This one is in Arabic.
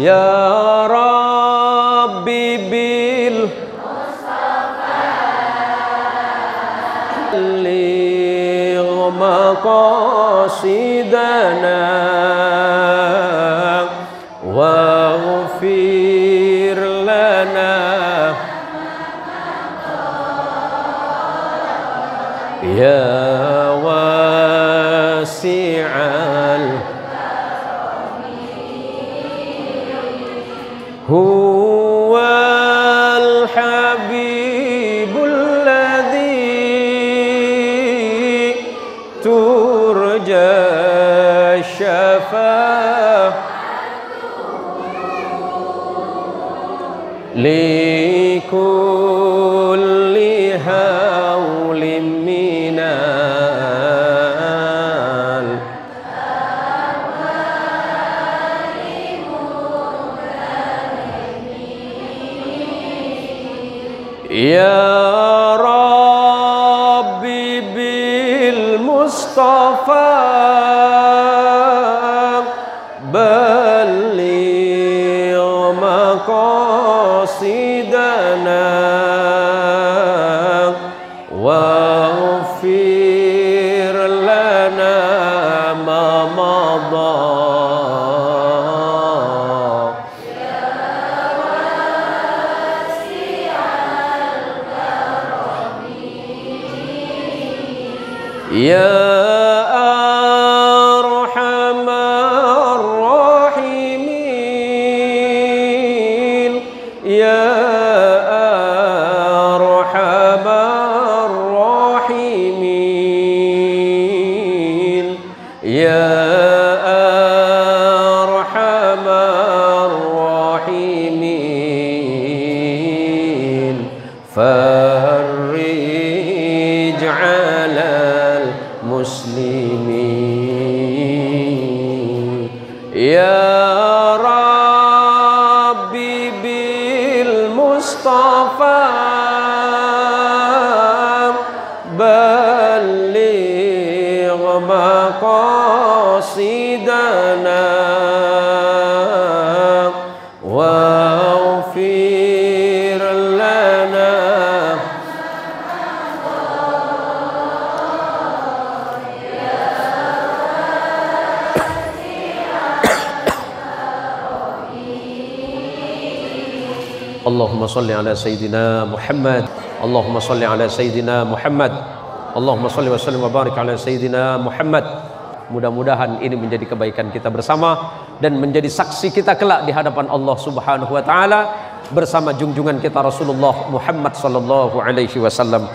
يا ربي بال بلغ مقاصدنا واغفر لنا يا واسع هو الحبيب الذي ترجى الشفاعة. لكل يا ربي بالمصطفى بلغ مقاصدنا يا أرحم الراحمين يا أرحم الراحمين يا أرحم الراحمين. المسلمين. يا ربي بالمصطفى بلغ مقاصدنا. اللهم صل على سيدنا محمد اللهم صل على سيدنا محمد اللهم صل وسلم وbarik ala sayyidina Muhammad mudah-mudahan ini menjadi kebaikan kita bersama dan menjadi saksi kita kelak di hadapan Allah Subhanahu wa taala bersama junjungan kita Rasulullah Muhammad sallallahu alaihi wasallam